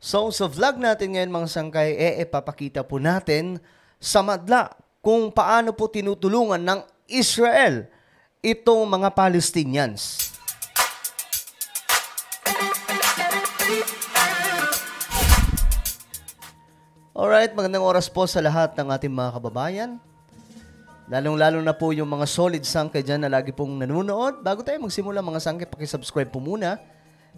So sa vlog natin ngayon mga sangkay, eh, ipapakita po natin sa madla kung paano po tinutulungan ng Israel itong mga Palestinians. Alright, magandang oras po sa lahat ng ating mga kababayan. Lalong-lalo na po yung mga solid sangkay dyan na lagi pong nanonood. Bago tayo magsimula mga sangkay, pakisubscribe po muna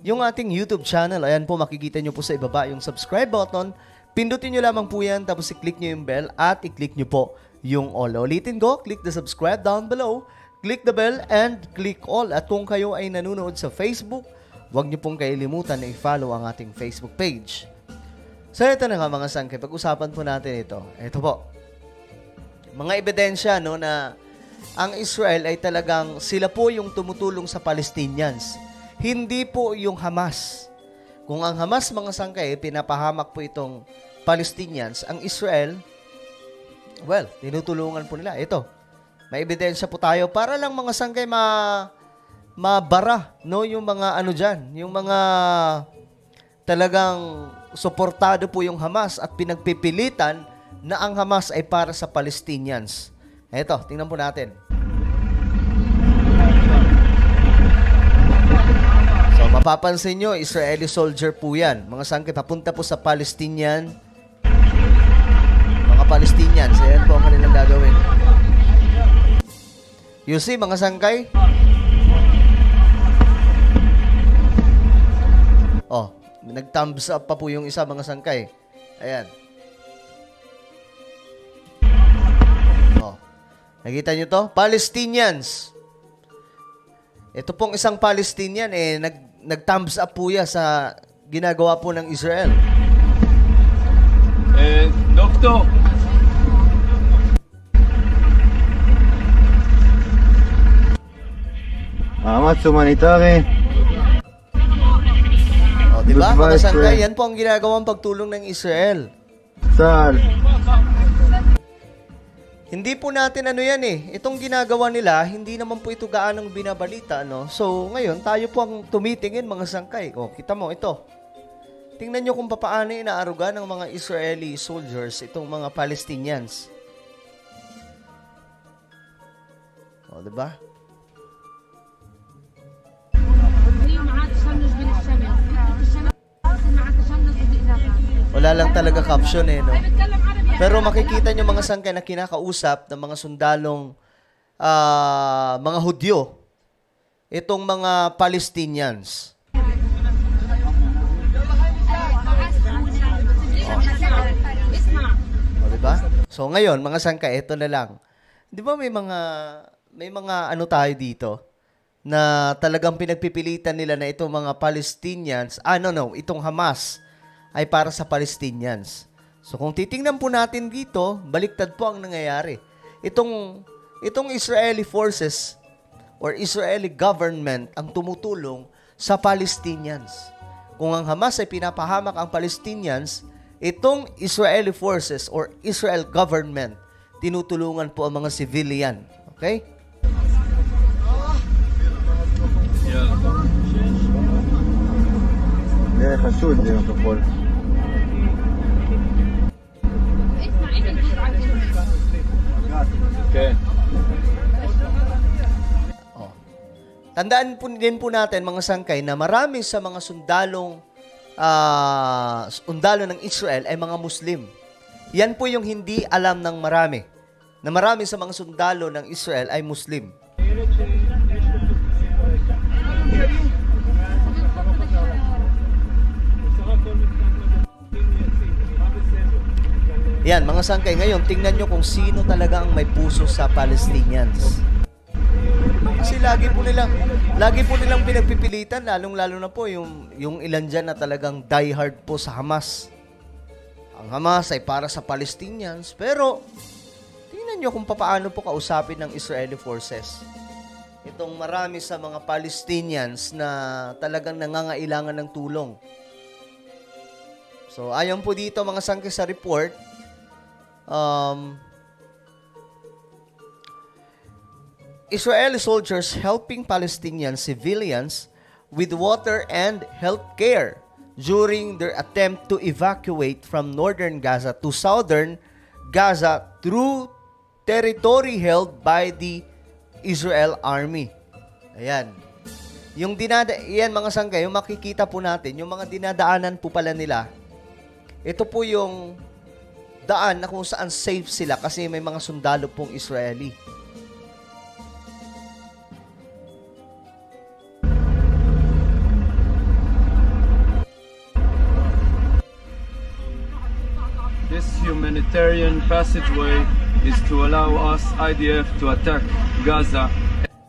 yung ating YouTube channel. Ayan po, makikita nyo po sa ibaba yung subscribe button. Pindutin nyo lamang po yan, tapos i-click nyo yung bell at i-click nyo po yung all. Ulitin ko, click the subscribe down below, click the bell, and click all. At kung kayo ay nanonood sa Facebook, huwag nyo pong kailimutan na i-follow ang ating Facebook page. So ito na nga mga sangkay, pag-usapan po natin ito. Ito po, mga ebidensya no, na ang Israel ay talagang sila po yung tumutulong sa Palestinians. Hindi po yung Hamas. Kung ang Hamas mga sangkay, pinapahamak po itong Palestinians, ang Israel, well, tinutulungan po nila. Ito, may ebidensya po tayo para lang mga sangkay ma mabara no yung mga ano diyan, yung mga talagang suportado po yung Hamas at pinagpipilitan na ang Hamas ay para sa Palestinians. Ito, tingnan po natin. Mapapansin nyo, Israeli soldier po yan. Mga sangkay, papunta po sa Palestinian. Mga Palestinians, ayan po ang kanilang gagawin. You see, mga sangkay? Oh, nag-thumbs up pa po yung isa mga sangkay. Ayan. Oh. Nakita nyo to? Palestinians. Ito pong isang Palestinian eh nag nag-thumbs up po yan sa ginagawa po ng Israel. Eh, Dokto, Amat sumanitari. O, di ba? Mga sangkay, yan po ang ginagawang pagtulong ng Israel. Saan? Hindi po natin ano yan eh. Itong ginagawa nila, hindi naman po ito gaanong binabalita, no? So, ngayon, tayo po ang tumitingin mga sangkay. O, kita mo, ito. Tingnan nyo kung paano inaaruga ng mga Israeli soldiers itong mga Palestinians. O, di ba? Wala lang talaga caption eh, no? Pero makikita nyo mga sangkay na kinakausap ng mga sundalong uh, mga Hudyo, itong mga Palestinians. Oh. O, diba? So ngayon, mga sangkay, ito na lang. Di ba may mga may mga ano tayo dito na talagang pinagpipilitan nila na itong mga Palestinians, ah no no, itong Hamas ay para sa Palestinians. So kung titingnan po natin dito, baliktad po ang nangyayari. Itong itong Israeli forces or Israeli government ang tumutulong sa Palestinians. Kung ang Hamas ay pinapahamak ang Palestinians, itong Israeli forces or Israel government tinutulungan po ang mga civilian. Okay? זה חשוד זה כן. Oh. Tandaan po din po natin mga sangkay na marami sa mga sundalong ah, sundalo ng Israel ay mga Muslim. Yan po yung hindi alam ng marami. Na marami sa mga sundalo ng Israel ay Muslim. Yan, mga sangkay. Ngayon, tingnan nyo kung sino talaga ang may puso sa Palestinians. Kasi lagi po nilang lagi po nilang pinagpipilitan lalong-lalo na po yung yung ilan diyan na talagang diehard po sa Hamas. Ang Hamas ay para sa Palestinians pero tingnan niyo kung paano po kausapin ng Israeli forces. Itong marami sa mga Palestinians na talagang nangangailangan ng tulong. So ayon po dito mga sangkay sa report, um, Israeli soldiers helping Palestinian civilians with water and health care during their attempt to evacuate from northern Gaza to southern Gaza through territory held by the Israel army. Ayan. Yung dinada, yan mga sangkay, yung makikita po natin, yung mga dinadaanan po pala nila, ito po yung daan na kung saan safe sila kasi may mga sundalo pong Israeli. This humanitarian passageway is to allow us, IDF, to attack Gaza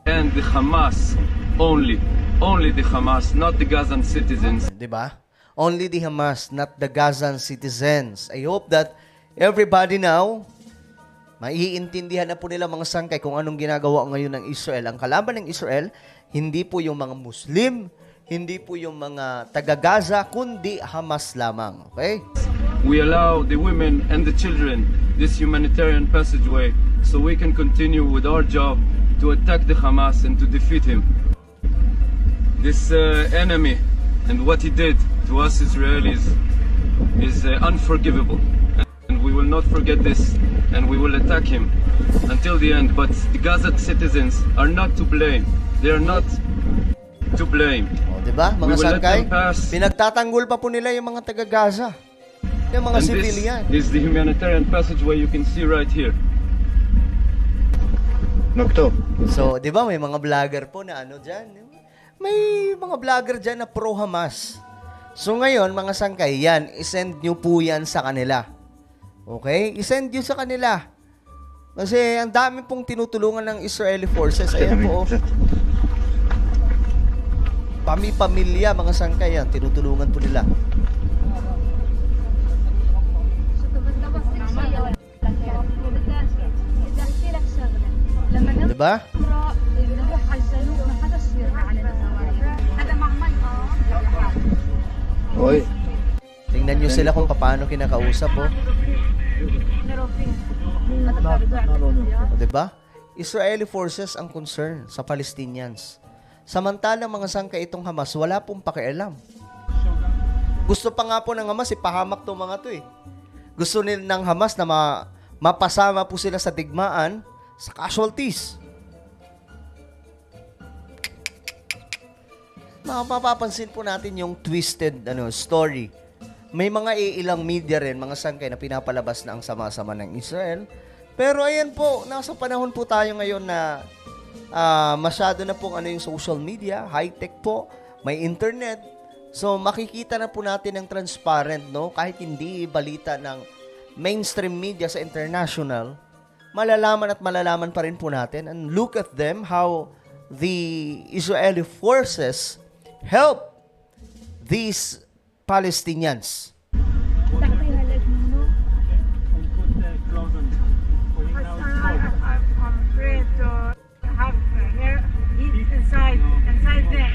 and the Hamas only. Only the Hamas, not the Gazan citizens. 'di ba? Only the Hamas, not the Gazan citizens. I hope that everybody now maiintindihan na po nila mga sangkay kung anong ginagawa ngayon ng Israel. Ang kalaban ng Israel, hindi po yung mga Muslim, hindi po yung mga taga-Gaza, kundi Hamas lamang. Okay? We allow the women and the children this humanitarian passageway so we can continue with our job to attack the Hamas and to defeat him. This uh, enemy and what he did to us Israelis is uh, unforgivable will not forget this and we will attack him until the end. But the Gaza citizens are not to blame. They are not to blame. Oh, 'di ba? Mga sangkay, pinagtatanggol pa po nila yung mga taga-Gaza. Yung mga and civilian. This is the humanitarian passageway you can see right here. Nokto. So, 'di ba may mga vlogger po na ano diyan? May mga vlogger diyan na pro Hamas. So ngayon, mga sangkay, yan, isend nyo po yan sa kanila. Okay? I-send yun sa kanila. Kasi ang dami pong tinutulungan ng Israeli forces. Ayan po. Oh. Pami-pamilya, mga sangkay yan. Tinutulungan po nila. Diba? Oy. Tingnan nyo sila kung paano kinakausap, oh. O, diba? Israeli forces ang concern sa Palestinians. Samantalang mga sangka itong Hamas, wala pong pakialam. Gusto pa nga po ng Hamas, ipahamak to mga to eh. Gusto nila ng Hamas na ma- mapasama po sila sa digmaan sa casualties. Mapapansin po natin yung twisted ano story may mga iilang media rin, mga sangkay na pinapalabas na ang sama-sama ng Israel. Pero ayan po, nasa panahon po tayo ngayon na ah, masyado na pong ano yung social media, high-tech po, may internet. So makikita na po natin ng transparent, no? Kahit hindi balita ng mainstream media sa international, malalaman at malalaman pa rin po natin. And look at them, how the Israeli forces help these Palestinians. تحتيها لك منه I'm afraid to have hair heat inside inside there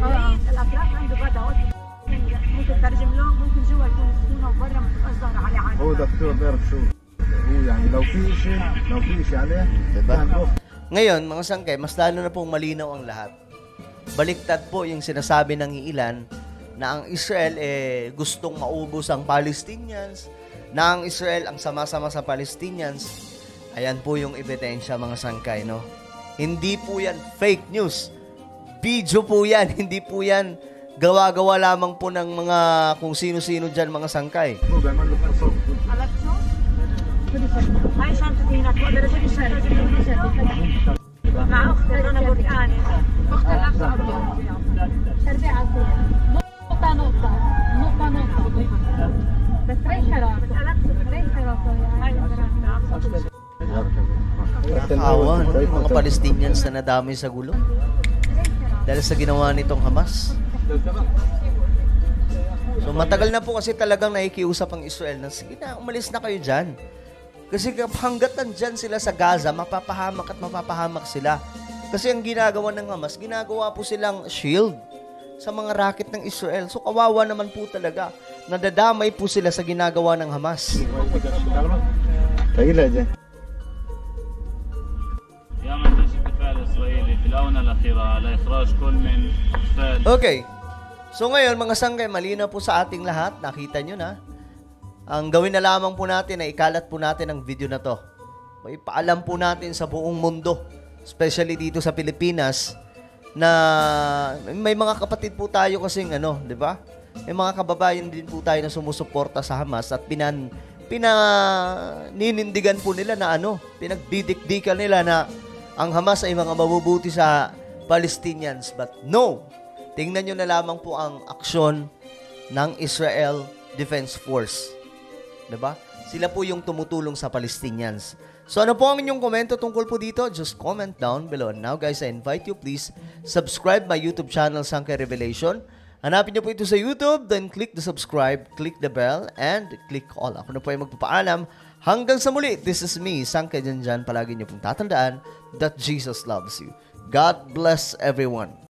بعيد الافلاك عنده غدا ممكن ترجم له ممكن جوا يكون يكونوا برا ما تبقاش ظاهره عليه عادي هو دكتور بيعرف شو هو يعني لو في شيء لو في شيء عليه Diba? كان بوف Ngayon, mga sangkay, mas lalo na pong malinaw ang lahat. Baliktad po yung sinasabi ng ilan na ang Israel eh, gustong maubos ang Palestinians, na ang Israel ang sama-sama sa Palestinians. Ayan po yung ebidensya mga sangkay, no? Hindi po yan fake news. Video po yan, hindi po yan gawa-gawa lamang po ng mga kung sino-sino dyan mga sangkay. Ay, Santa Tina, Awan, mga Palestinians na nadamay sa gulo dahil sa ginawa nitong Hamas. So matagal na po kasi talagang nakikiusap ang Israel na sige na, umalis na kayo dyan. Kasi hanggat nandyan sila sa Gaza, mapapahamak at mapapahamak sila. Kasi ang ginagawa ng Hamas, ginagawa po silang shield sa mga raket ng Israel. So kawawa naman po talaga. Nadadamay po sila sa ginagawa ng Hamas. Okay. So ngayon mga sanggay, malinaw po sa ating lahat. Nakita nyo na ang gawin na lamang po natin ay ikalat po natin ang video na to. May paalam po natin sa buong mundo, especially dito sa Pilipinas, na may mga kapatid po tayo kasing ano, di ba? May mga kababayan din po tayo na sumusuporta sa Hamas at pinan pinaninindigan po nila na ano, pinagdidikdikan nila na ang Hamas ay mga mabubuti sa Palestinians. But no, tingnan nyo na lamang po ang aksyon ng Israel Defense Force. 'Di ba? Sila po yung tumutulong sa Palestinians. So ano po ang inyong komento tungkol po dito? Just comment down below. And now guys, I invite you please subscribe my YouTube channel Sangkay Revelation. Hanapin niyo po ito sa YouTube, then click the subscribe, click the bell, and click all. Ako na po ay magpapaalam. Hanggang sa muli, this is me, Sangkay Janjan. Palagi niyo pong tatandaan that Jesus loves you. God bless everyone.